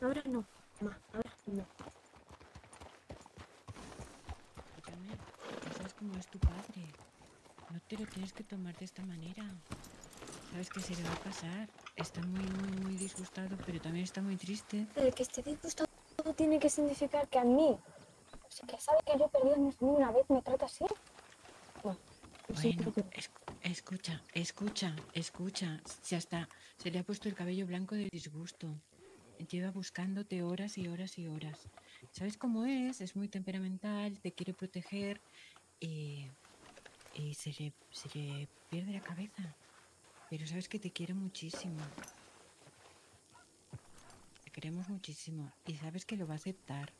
Ahora no, ma, ahora no. Escúchame, ya sabes cómo es tu padre. No te lo tienes que tomar de esta manera. Sabes que se le va a pasar. Está muy, muy, muy disgustado, pero también está muy triste. El que esté disgustado tiene que significar que a mí, sea, que sabe que yo familia una vez, me trata así. No. Bueno, pero- es- escucha, escucha, escucha. Se hasta se le ha puesto el cabello blanco de disgusto. Lleva buscándote horas y horas y horas. ¿Sabes cómo es? Es muy temperamental, te quiere proteger y, y se, le, se le pierde la cabeza. Pero sabes que te quiere muchísimo. Te queremos muchísimo y sabes que lo va a aceptar.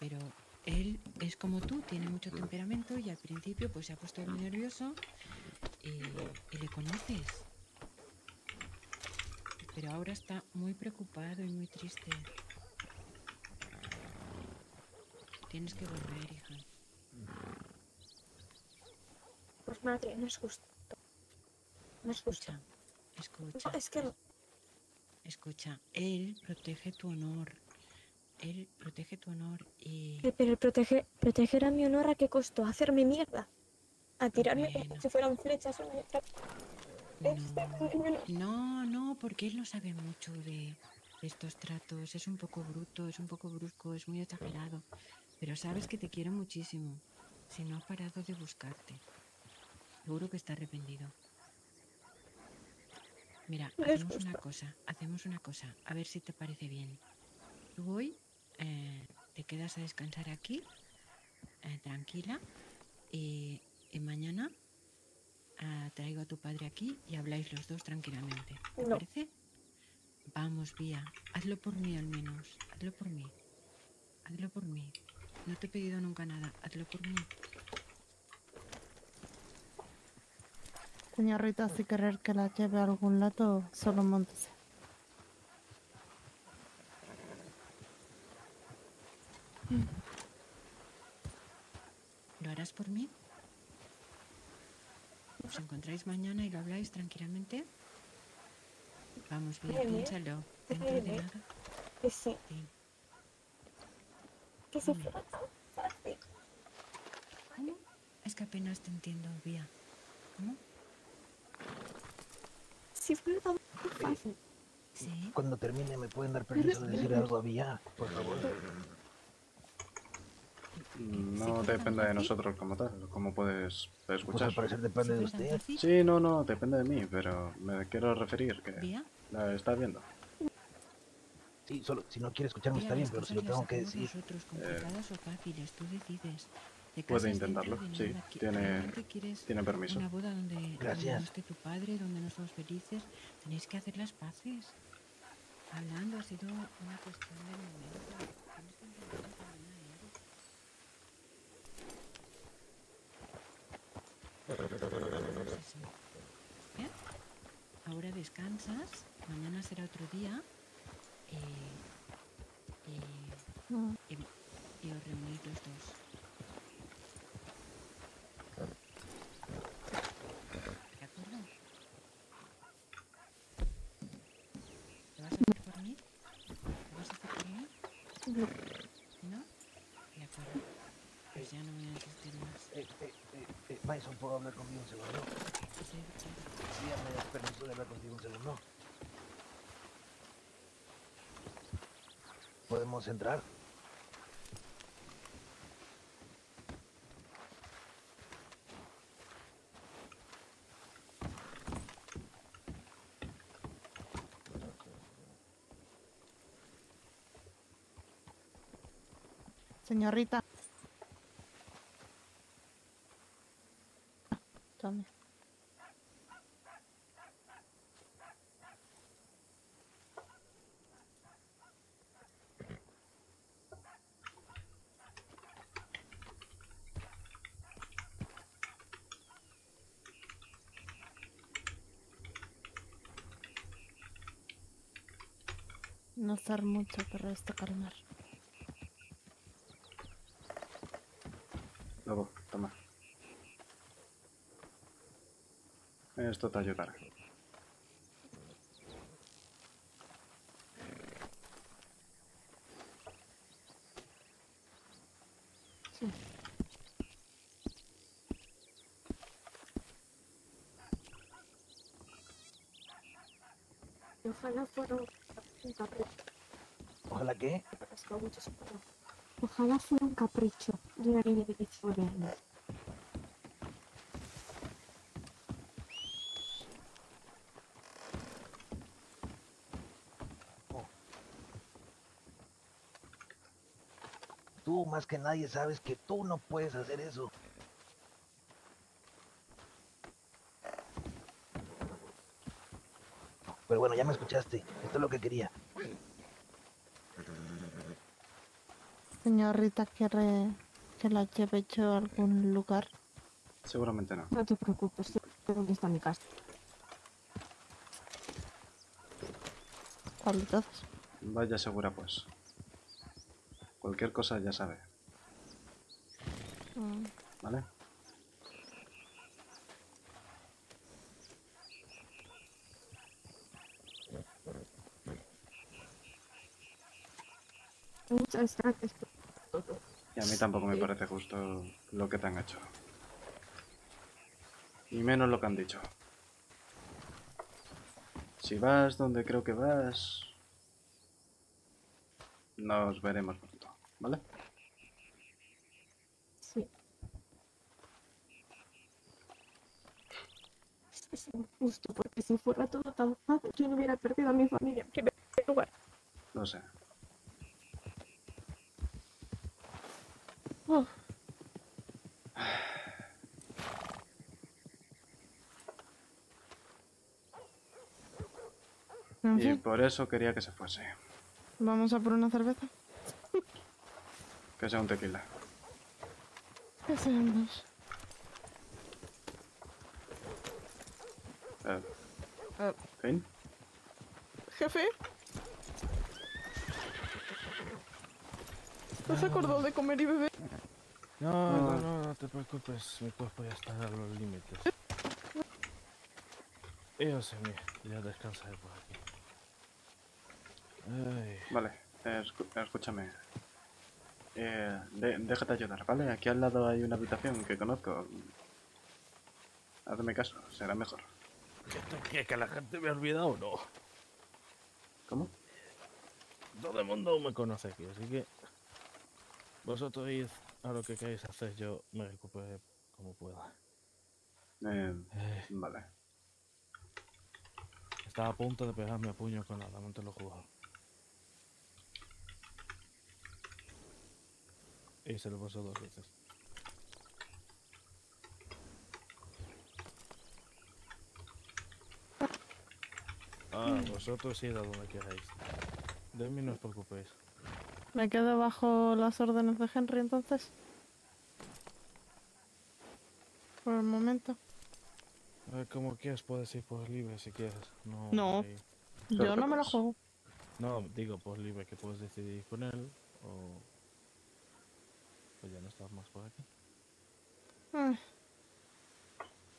Pero él es como tú, tiene mucho temperamento y al principio pues se ha puesto muy nervioso y, y le conoces. Pero ahora está muy preocupado y muy triste. Tienes que volver, hija. Pues madre, no es justo. No es justo. Escucha, escucha. Es que. Escucha, él protege tu honor. Él protege tu honor y... Eh, Pero el proteger, proteger a mi honor, ¿a qué costó? Hacerme mierda. A tirarme como si fueran flechas una. No, no, porque él no sabe mucho de, de estos tratos. Es un poco bruto, es un poco brusco, es muy exagerado. Pero sabes que te quiere muchísimo. Si no ha parado de buscarte. Seguro que está arrepentido. Mira, No hacemos una cosa, hacemos una cosa, a ver si te parece bien. Tú hoy eh, te quedas a descansar aquí, eh, tranquila, y, y mañana ah, traigo a tu padre aquí y habláis los dos tranquilamente. ¿Te No. parece? Vamos, Vía, hazlo por mí al menos, hazlo por mí. Hazlo por mí. No te he pedido nunca nada, hazlo por mí. Señorita, si querer que la lleve a algún lado, solo montese. ¿Lo harás por mí? ¿Os encontráis mañana y lo habláis tranquilamente? Vamos, Vía, Bien, bien. piénsalo. Dentro Bien, de nada. Que sí. Sí. Que si fuera tan fácil. ¿Cómo? Es que apenas te entiendo, Vía. ¿Cómo? Si fuera tan fácil. Sí. Cuando termine, ¿me pueden dar permiso de decir algo a Vía? Por favor. No depende de nosotros como tal, como puedes Pues escuchar. al parecer depende de usted. Sí, no, no, depende de mí, pero me quiero referir que la estás viendo. Sí, solo si no quiere escucharme está bien, pero si lo tengo que decir. nosotros, complicadas o fáciles, tú decides. Te Puede intentarlo, sí, nada. ¿Qui- tiene- tiene permiso. Gracias. tu padre, donde no somos felices. Tenéis que hacer las paces. Hablando ha sido una cuestión de momento. Tienes que entender que buena Bien. Ahora descansas, mañana será otro día y, y, y, y os reunís los dos. ¿De acuerdo? ¿Lo vas a hacer por mí? ¿Lo vas a hacer por mí? ¿No? De acuerdo. Pues ya no voy a insistir más. Eh, eh, eh, eh, Mason, ¿puedo hablar conmigo un segundo? Sí, me das permiso de hablar contigo un segundo. ¿Podemos entrar? Señorita. No ser mucho, pero esto calmar. Lobo, toma. Esto te ayudará. Y Ojalá fuera. Ojalá fuera un capricho de una niña de 19 años. Tú más que nadie sabes que tú no puedes hacer eso. Pero bueno, ya me escuchaste. Esto es lo que quería. Señorita, ¿quiere que la lleve yo a algún lugar? Seguramente no. No te preocupes, sé dónde está mi casa. ¿Cuál de todas? Vaya segura pues. Cualquier cosa ya sabe, Mm, ¿vale? Muchas gracias por. Y a mí tampoco me parece justo lo que te han hecho. Y menos lo que han dicho. Si vas donde creo que vas... Nos veremos pronto, ¿vale? Sí. Es injusto, porque si fuera todo tan fácil, yo no hubiera perdido a mi familia en primer lugar. Lo sé. En Y por eso quería que se fuese. vamos a por una cerveza. Que sea un tequila. Que sean dos. Eh, Eh, ¿Fin? Jefe. ¿No se acordó de comer y beber? No, no, no, no te preocupes, mi cuerpo ya está a los límites. Yo sé, mira, ya descansaré por aquí. Ay, Vale, eh, escu- escúchame. Eh, de- déjate ayudar, ¿vale? Aquí al lado hay una habitación que conozco. Hazme caso, será mejor. ¿qué crees que la gente me ha olvidado o no? ¿Cómo? Todo el mundo me conoce aquí, así que vosotros id a lo que queráis hacer, yo me recupere como pueda. Eh, Eh, vale. estaba a punto de pegarme a puño con la no te lo juro. Y se lo pasó dos veces. Ah, vosotros id a donde queráis. De mí no os preocupéis. Me quedo bajo las órdenes de Henry entonces. Por el momento. A ver, como quieras puedes ir por libre si quieres. No. No. hay- Yo no me lo juego. No, digo por libre que puedes decidir ir con él o. Por aquí. Ah.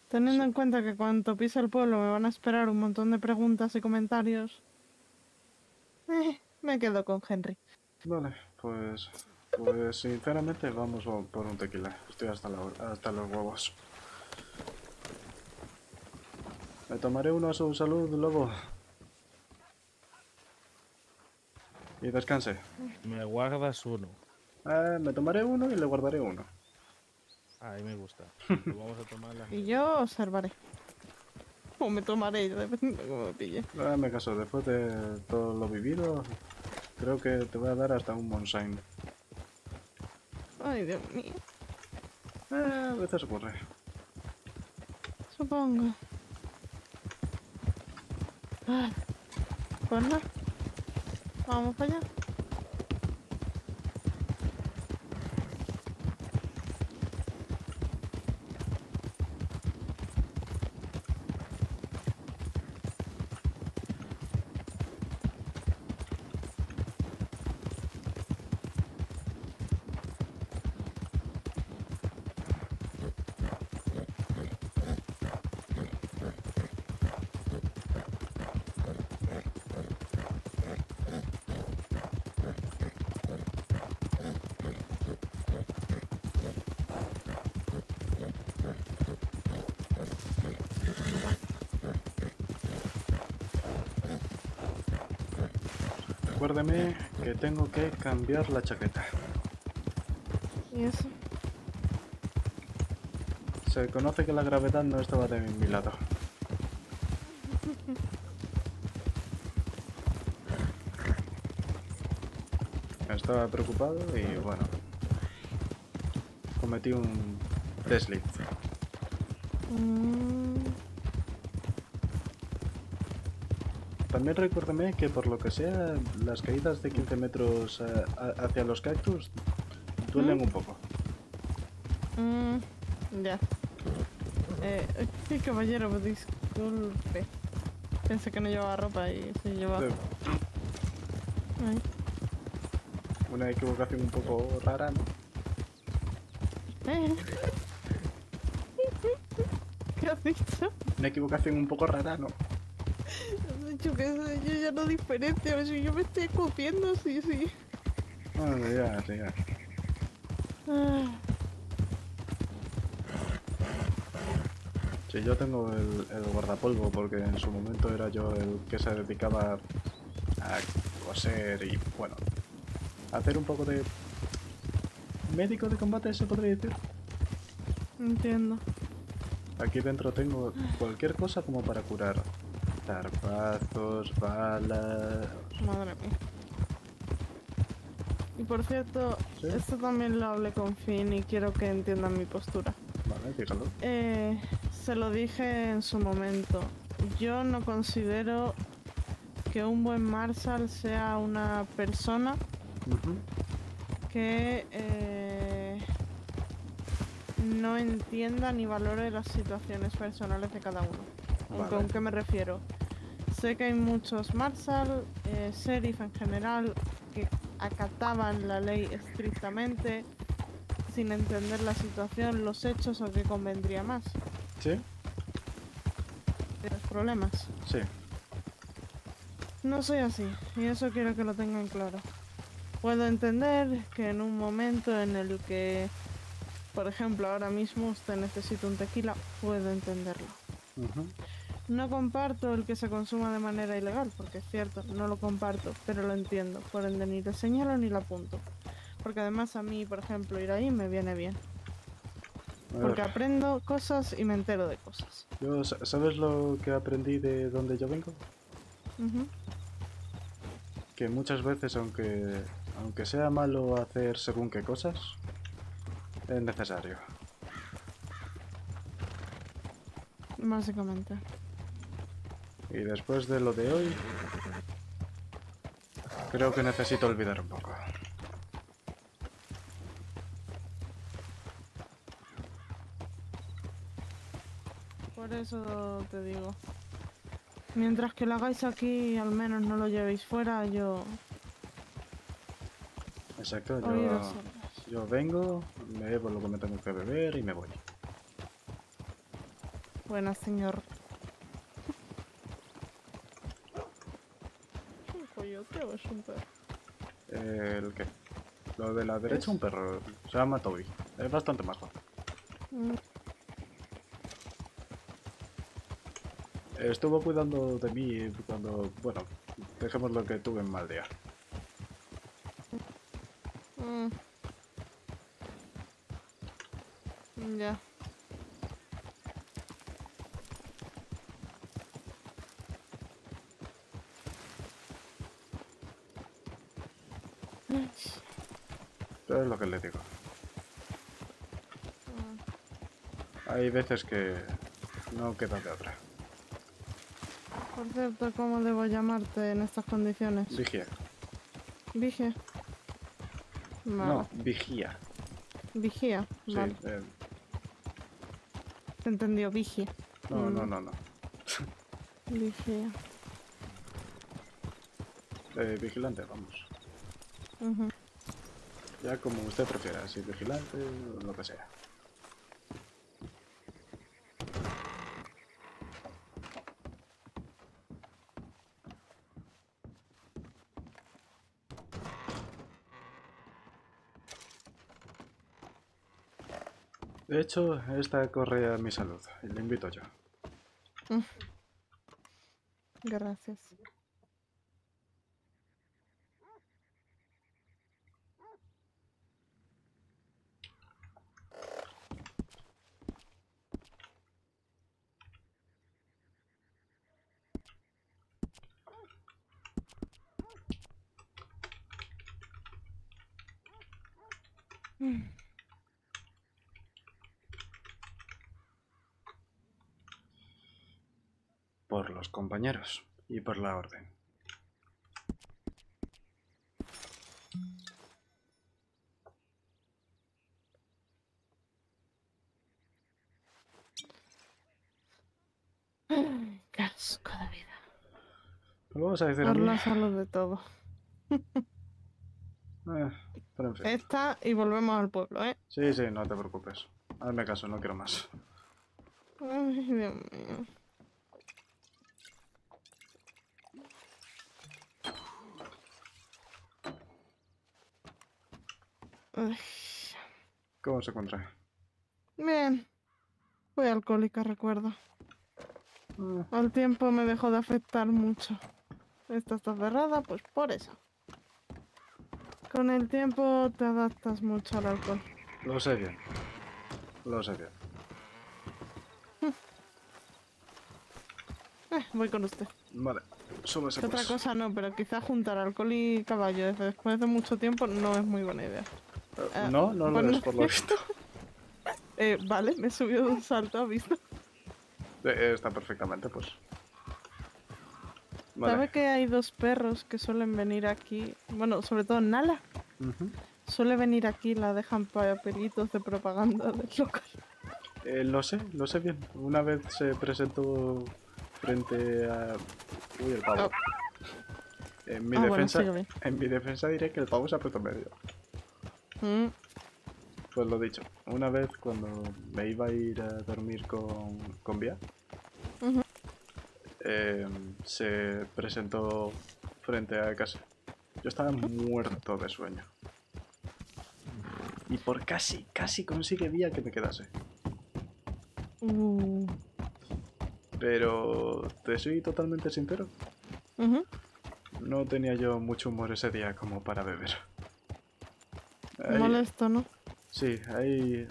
Teniendo en cuenta que cuando pise el pueblo me van a esperar un montón de preguntas y comentarios. eh, me quedo con Henry. Vale, pues. Pues sinceramente vamos por un tequila. Estoy hasta, la- hasta los huevos. Me tomaré uno a su salud, lobo. Y descanse. Me guardas uno. Eh, me tomaré uno y le guardaré uno. Ahí me gusta. Lo vamos a tomar la Y yo observaré. O me tomaré, dependiendo de cómo me pille. Dame caso, después de todo lo vivido, creo que te voy a dar hasta un Monsign. Ay, Dios mío. Eh, a veces ocurre. Supongo. Ah, Pues nada. Vamos para allá. Recuérdeme que tengo que cambiar la chaqueta. ¿Y eso? Se conoce que la gravedad no estaba de mi lado. Estaba preocupado y bueno. Cometí un desliz. Mm, También recuérdeme que por lo que sea, las caídas de 15 metros eh, a- hacia los cactus duelen un poco. mm, ya. Eh, sí, caballero, disculpe. Pensé que no llevaba ropa y sí llevaba. Ay. Una equivocación un poco rara, ¿no? Eh. ¿Qué has dicho? Una equivocación un poco rara, ¿no? Dicho que yo ya no diferencio, si yo me estoy escupiendo, sí, sí. Bueno, ya, sí, ya. Ah, Sí, yo tengo el, el guardapolvo porque en su momento era yo el que se dedicaba a coser y, bueno, hacer un poco de médico de combate, se podría decir. entiendo. Aquí dentro tengo cualquier cosa como para curar. Zarpazos, balas... Madre mía. Y por cierto, ¿Sí? esto también lo hablé con Finn y quiero que entiendan mi postura. Vale, fíjalo. Eh, se lo dije en su momento. Yo no considero que un buen Marshal sea una persona que eh, no entienda ni valore las situaciones personales de cada uno. ¿Con- ¿Con Vale. qué me refiero? Sé que hay muchos Marshal, eh, sheriff en general, que acataban la ley estrictamente sin entender la situación, los hechos o que convendría más. ¿Sí? de los problemas. Sí. No soy así, y eso quiero que lo tengan claro. Puedo entender que en un momento en el que, por ejemplo, ahora mismo usted necesita un tequila, puedo entenderlo. Ujú. No comparto el que se consuma de manera ilegal, porque es cierto, no lo comparto, pero lo entiendo. Por ende, ni lo señalo ni lo apunto. Porque además a mí, por ejemplo, ir ahí me viene bien. Porque aprendo cosas y me entero de cosas. yo, sa- ¿Sabes lo que aprendí de donde yo vengo? Que muchas veces, aunque, aunque sea malo hacer según qué cosas, es necesario. Básicamente. Y después de lo de hoy, creo que necesito olvidar un poco. Por eso te digo. Mientras que lo hagáis aquí, al menos no lo llevéis fuera, yo Exacto, yo vengo, me bebo lo que me tengo que beber y me voy. Buenas, señor. ¿Es o es un perro? Eh, ¿El qué? Lo de la derecha, un perro. Se llama Toby. Es bastante majo. Mm, Estuvo cuidando de mí cuando, bueno, dejemos lo que tuve en mal día. mm. Ya. Pero es lo que le digo. Hay veces que no queda de otra. Por cierto, ¿cómo debo llamarte en estas condiciones? Vigía. Vigía. Vale. No, vigía. Vigía. Sí, Vale. eh, Te entendió, vigia. no, no, Mm. no, no. Vigía. Eh, vigilante, vamos. Ya como usted prefiera, si vigilante o lo que sea. De hecho, esta corre a mi salud. Y le invito yo. Gracias. Por los compañeros y por la orden. Qué asco de vida. Lo vamos a la salud de todo. Pero en fin. Esta y volvemos al pueblo, ¿eh? Sí, sí, no te preocupes. Hazme caso, no quiero más. Ay, Dios mío. Ay, ¿Cómo se encuentra? Bien. Fui alcohólica, recuerdo. Eh, Al tiempo me dejó de afectar mucho. Esta está cerrada, pues por eso. Con el tiempo te adaptas mucho al alcohol. lo sé bien. Lo sé bien. Eh, voy con usted. Vale, súbese Que otra cosa no, pero quizás juntar alcohol y caballo desde después de mucho tiempo no es muy buena idea. Eh, Eh, no, no lo es por lo visto. Eh, vale, me subió de un salto, ¿has visto? Eh, está perfectamente, pues. ¿Sabe Vale. que hay dos perros que suelen venir aquí? Bueno, sobre todo Nala. Suele venir aquí la dejan papelitos de propaganda del local. Eh, lo sé, lo sé bien. Una vez se presentó frente a... Uy, el pavo. En mi Ah, bueno, defensa, en mi defensa diré que el pavo se ha puesto en medio. Mm, Pues lo dicho, una vez cuando me iba a ir a dormir con, con Bia, eh, se presentó frente a casa. Yo estaba muerto de sueño. Y por casi, casi consigue Bia que me quedase. uh, Pero te soy totalmente sincero, no tenía yo mucho humor ese día como para beber. Hay- Molesto, ¿no? Sí, hay,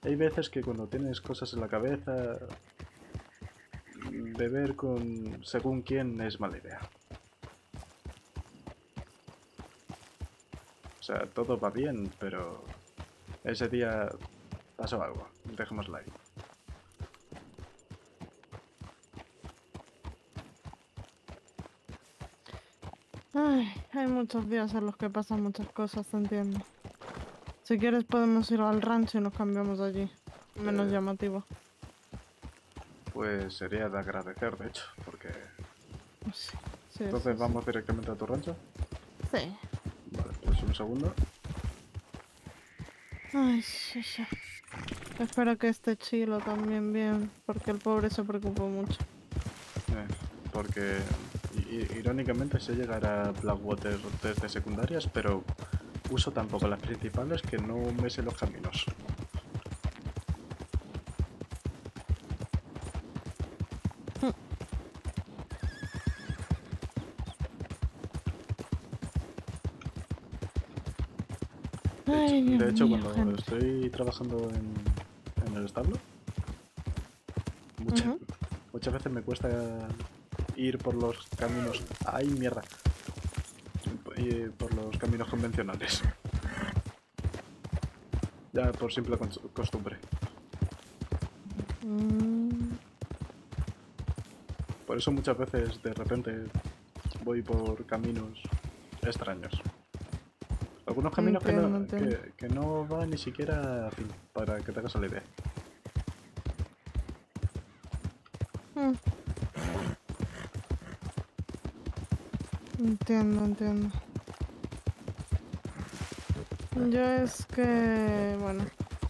hay veces que cuando tienes cosas en la cabeza, beber con según quién es mala idea. Sea, todo va bien, pero ese día pasó algo. Dejémoslo ahí. Ay, hay muchos días en los que pasan muchas cosas, te entiendo. Si quieres podemos ir al rancho y nos cambiamos allí. Menos Eh, llamativo. Pues sería de agradecer, de hecho, porque... Sí, sí, Entonces sí, vamos directamente a tu rancho. Sí. Segundo. Ay, sí, sí. Espero que esté chilo también bien, porque el pobre se preocupó mucho. Eh, porque irónicamente sé llegar a Blackwater desde secundarias, pero uso tan poco las principales que no me sé los caminos. Hecho, cuando gente. estoy trabajando en, en el establo, mucha- Ujú. muchas veces me cuesta ir por los caminos. ¡Ay, mierda! Y por los caminos convencionales. Ya por simple costumbre. Mm, Por eso muchas veces de repente voy por caminos extraños. Algunos caminos que, no, entiendo. que, que no van ni siquiera a fin, para que te hagas la idea. mm. Entiendo, entiendo. Yo es que, bueno,